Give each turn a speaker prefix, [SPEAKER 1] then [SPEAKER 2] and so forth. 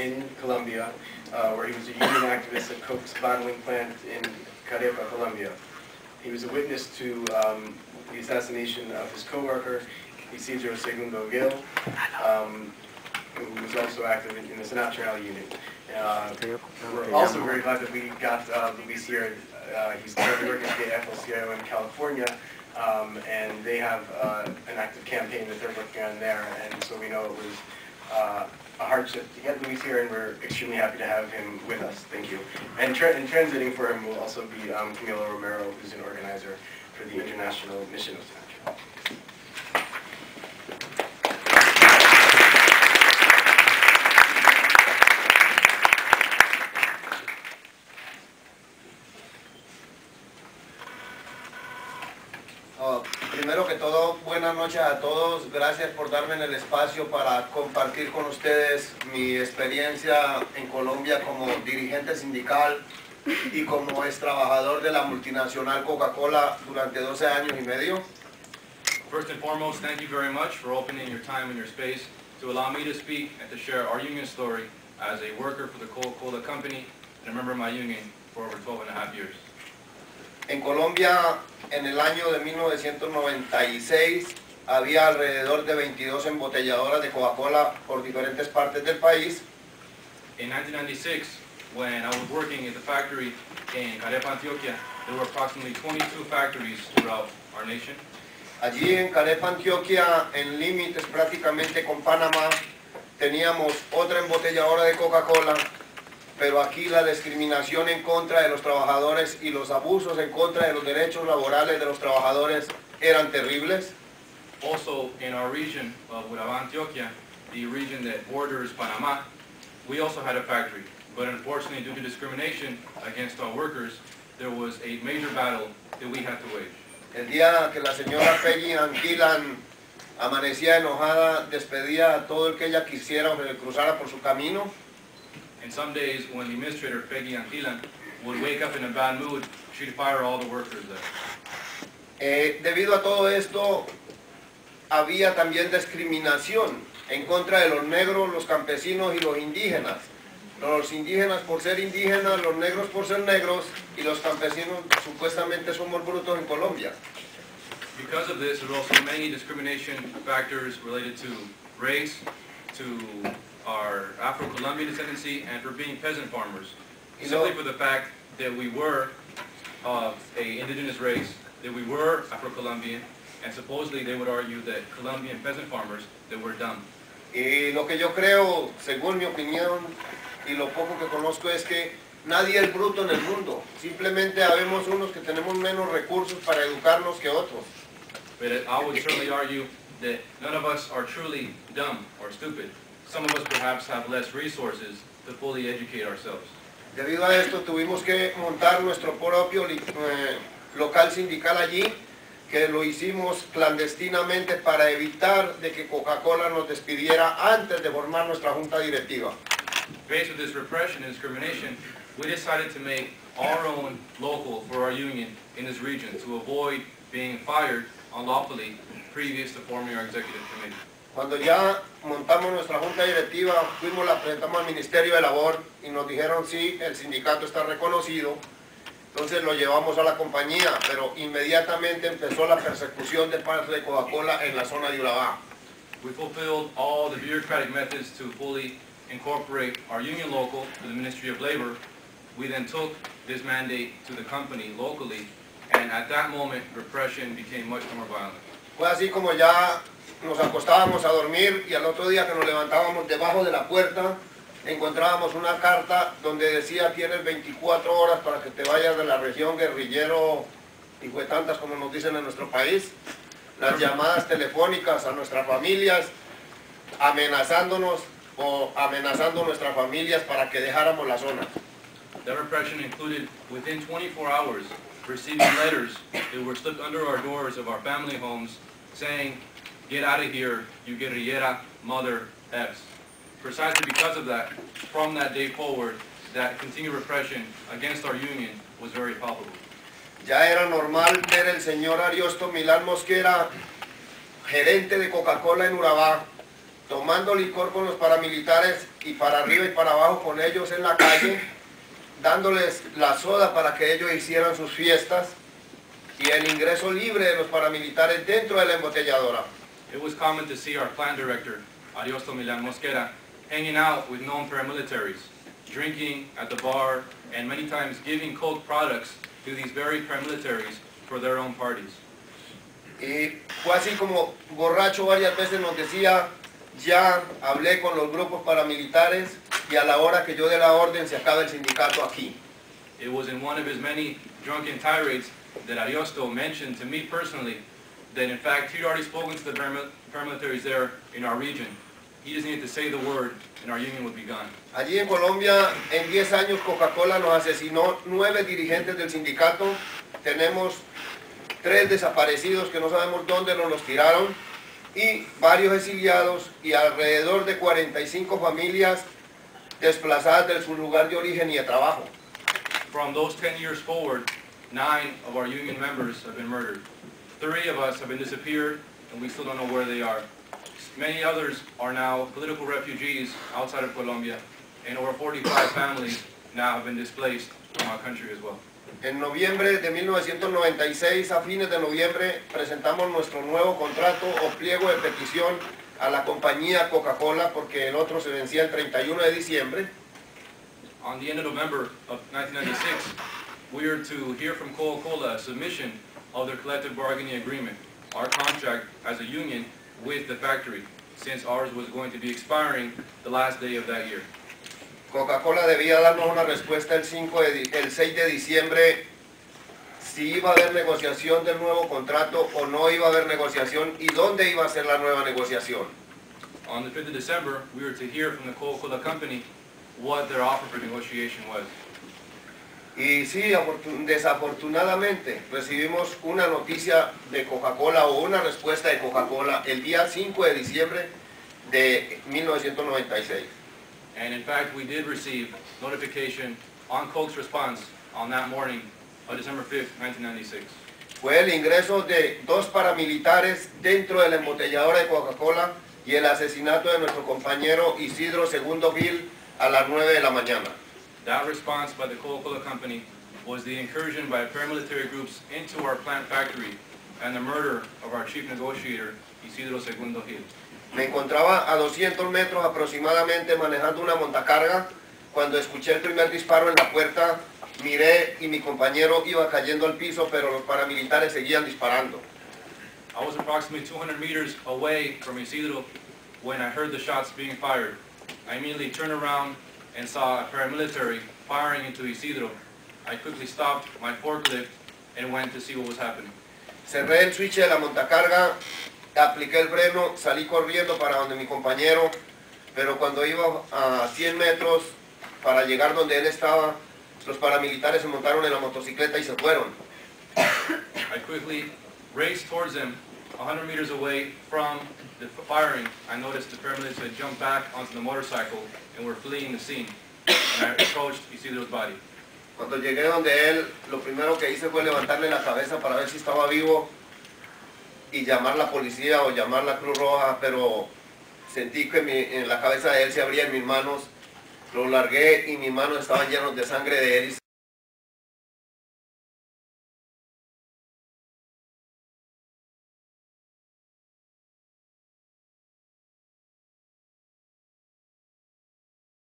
[SPEAKER 1] in Colombia, uh, where he was a union activist at Coke's bottling plant in Carepa, Colombia. He was a witness to um, the assassination of his co-worker, Isidro Segundo Gil, um, who was also active in, in the Sinatra unit. Uh, we're also very glad that we got uh, Luis here. Uh, he's currently working at the FLCIO in California, um, and they have uh, an active campaign that they're working on there, and so we know it was uh, a hardship to get Luis here, and we're extremely happy to have him with us. Thank you. And, tra- and translating for him will also be um, Camilo Romero, who's an organizer for the International Mission of Sinatra.
[SPEAKER 2] Noches a todos. Gracias por darme el espacio para compartir con ustedes mi experiencia en Colombia como dirigente sindical y como ex trabajador de la multinacional Coca-Cola durante 12 años y medio.
[SPEAKER 3] First and foremost, thank you very much for opening your time and your space to allow me to speak and to share our union story as a worker for the Coca-Cola Company and a member of my union for over 12 and a half years.
[SPEAKER 2] En Colombia, en el año de 1996, había alrededor de 22 embotelladoras de Coca-Cola por diferentes partes del país.
[SPEAKER 3] In 1996, when I was working at the factory in Carepa, Antioquia, there were approximately 22 factories throughout our nation.
[SPEAKER 2] Allí en Carepa, Antioquia, en límites prácticamente con Panamá, teníamos otra embotelladora de Coca-Cola, pero aquí la discriminación en contra de los trabajadores y los abusos en contra de los derechos laborales de los trabajadores eran terribles.
[SPEAKER 3] Also, in our region of Urabá, Antioquia, the region that borders Panama, we also had a factory. But unfortunately, due to discrimination against our workers, there was a major battle that we had to wage.
[SPEAKER 2] El día que la señora Peggy Anquilan amanecía enojada, despedía a todo el que ella quisiera o le cruzara por su camino.
[SPEAKER 3] And some days, when the administrator, Peggy Anquilan, would wake up in a bad mood, she'd fire all the workers there.
[SPEAKER 2] Eh, debido a todo esto, había también discriminación en contra de los negros, los campesinos y los indígenas. Los indígenas por ser indígenas, los negros por ser negros y los campesinos supuestamente somos brutos en Colombia.
[SPEAKER 3] Because of this, there are also many discrimination factors related to race, to our Afro-Colombian descendancy, and for being peasant farmers. Simply for the fact that we were of a indigenous race, that we were Afro-Colombian, and supposedly they would argue that Colombian peasant farmers, that we're dumb.
[SPEAKER 2] Y lo que yo creo, según mi opinión y lo poco que conozco, es que nadie es bruto en el mundo. Simplemente habemos unos que tenemos menos recursos para educarnos que otros.
[SPEAKER 3] But I would certainly argue that none of us are truly dumb or stupid. Some of us perhaps have less resources to fully educate ourselves.
[SPEAKER 2] Debido a esto tuvimos que montar nuestro propio eh, local sindical allí, que lo hicimos clandestinamente para evitar de que Coca-Cola nos despidiera antes de formar nuestra junta directiva.
[SPEAKER 3] Faced with this repression and discrimination, we decided to make our own local for our union in this region to avoid being fired unlawfully previous to forming our executive committee.
[SPEAKER 2] Cuando ya montamos nuestra junta directiva, fuimos, la presentamos al Ministerio de Labor y nos dijeron sí, el sindicato está reconocido. Entonces lo llevamos a la compañía, pero inmediatamente empezó la persecución de parte de Coca-Cola en la zona de Urabá.
[SPEAKER 3] We fulfilled all the bureaucratic methods to fully incorporate our union local to the Ministry of Labor. We then took this mandate to the company locally, and at that moment, repression became much more violent.
[SPEAKER 2] Fue así como ya nos acostábamos a dormir y al otro día que nos levantábamos debajo de la puerta, encontrábamos una carta donde decía tienes 24 horas para que te vayas de la región guerrillero y fue tantas como nos dicen en nuestro país. Las llamadas telefónicas a nuestras familias amenazándonos o amenazando nuestras familias para que dejáramos la zona.
[SPEAKER 3] That repression included, within 24 hours, receiving letters that were slipped under our doors of our family homes saying, get out of here, you guerrillera mother X. Precisely because of that, from that day forward, that continued repression against our union was very palpable.
[SPEAKER 2] Ya era normal ver el señor Ariosto Milán Mosquera, gerente de Coca-Cola en Urabá, tomando licor con los paramilitares y para arriba y para abajo con ellos en la calle, dándoles la soda para que ellos hicieran sus fiestas y el ingreso libre de los paramilitares dentro de la embotelladora.
[SPEAKER 3] It was common to see our plant director, Ariosto Milan Mosquera, hanging out with known paramilitaries, drinking at the bar, and many times giving coke products to these very paramilitaries for their own parties.
[SPEAKER 2] Y fue así como borracho varias veces nos decía, ya hablé con los grupos paramilitares y a la hora que yo dé la orden se acaba el sindicato aquí.
[SPEAKER 3] It was in one of his many drunken tirades that Ariosto mentioned to me personally that in fact he'd already spoken to the paramilitaries there in our region. He just needed to say the word and our union would be gone.
[SPEAKER 2] Allí en Colombia, en 10 años Coca-Cola nos asesinó nueve dirigentes del sindicato. Tenemos tres desaparecidos que no sabemos dónde nos los tiraron y varios exiliados y alrededor de 45 familias desplazadas de su lugar de origen y de trabajo.
[SPEAKER 3] From those 10 years forward, nine of our union members have been murdered. Three of us have been disappeared, and we still don't know where they are. Many others are now political refugees outside of Colombia, and over 45 families now have been displaced from our country as well.
[SPEAKER 2] En noviembre de 1996, a fines de noviembre, presentamos nuestro nuevo contrato o pliego de petición a la compañía Coca-Cola porque el otro se vencía el 31 de diciembre.
[SPEAKER 3] On the end of November of 1996, we are to hear from Coca-Cola a submission of their collective bargaining agreement, our contract as a union with the factory, since ours was going to be expiring the last day of that year.
[SPEAKER 2] Coca-Cola debía darnos una respuesta el, 5 de el 6 de diciembre si iba a haber negociación del nuevo contrato o no iba a haber negociación y dónde iba a ser la nueva negociación.
[SPEAKER 3] On the 5th of December, we were to hear from the Coca-Cola company what their offer for negotiation was.
[SPEAKER 2] Y sí, afortun- desafortunadamente recibimos una noticia de Coca-Cola o una respuesta de Coca-Cola el día 5 de diciembre de 1996.
[SPEAKER 3] And in fact, we did receive notification on Coke's response on that morning of December 5th, 1996.
[SPEAKER 2] Fue el ingreso de dos paramilitares dentro de la embotelladora de Coca-Cola y el asesinato de nuestro compañero Isidro Segundo Gil a las 9 de la mañana.
[SPEAKER 3] That response by the Coca-Cola company was the incursion by paramilitary groups into our plant factory and the murder of our chief negotiator, Isidro Segundo Gil.
[SPEAKER 2] Me encontraba a 200 metros aproximadamente manejando una montacarga cuando escuché el primer disparo en la puerta, miré y mi compañero iba cayendo al piso, pero los paramilitares seguían disparando.
[SPEAKER 3] I was approximately 200 meters away from Isidro when I heard the shots being fired. I immediately turned around and saw a paramilitary firing into Isidro. I quickly stopped my forklift and went to see what was happening.
[SPEAKER 2] Cerré el switch de la montacarga, apliqué el freno, salí corriendo para donde mi compañero, pero cuando iba a 100 metros para llegar donde él estaba, los paramilitares se montaron en la motocicleta y se fueron.
[SPEAKER 3] I quickly raced towards them 100 meters away from the firing. I noticed the paramilitaries had jumped back onto the motorcycle and were fleeing the scene. And I approached Isidro's body.
[SPEAKER 2] Cuando llegué donde él, lo primero que hice fue levantarle la cabeza para ver si estaba vivo y llamar la policía o llamar la Cruz Roja, pero sentí que mi- en la cabeza de él se abrían mis manos, lo largué y mis manos estaban llenas de sangre de él